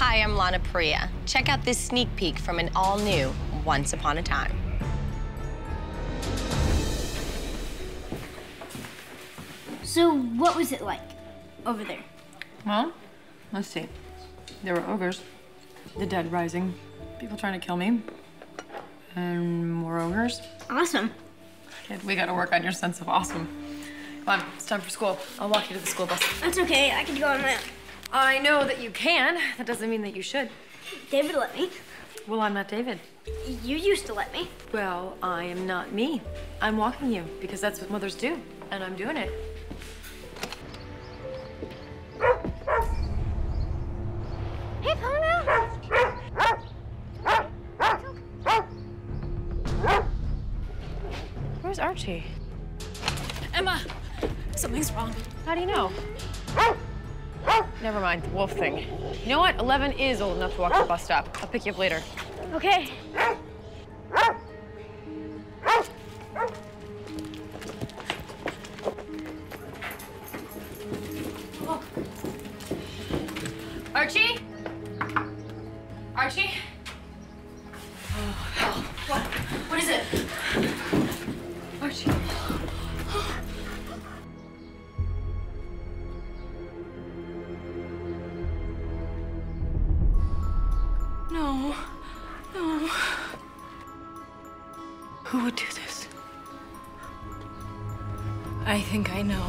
Hi, I'm Lana Parrilla. Check out this sneak peek from an all-new Once Upon a Time. So, what was it like over there? Well, let's see. There were ogres, the dead rising, people trying to kill me, and more ogres. Awesome. Kid, we gotta work on your sense of awesome. Come on, it's time for school. I'll walk you to the school bus. That's okay. I can go on my own. I know that you can. That doesn't mean that you should. David let me. Well, I'm not David. You used to let me. Well, I am not me. I'm walking you because that's what mothers do, and I'm doing it. Hey, Pongo. Where's Archie? Emma, something's wrong. How do you know? Never mind, the wolf thing. You know what? 11 is old enough to walk to the bus stop. I'll pick you up later. Okay. Archie? Archie? No, no. Who would do this? I think I know.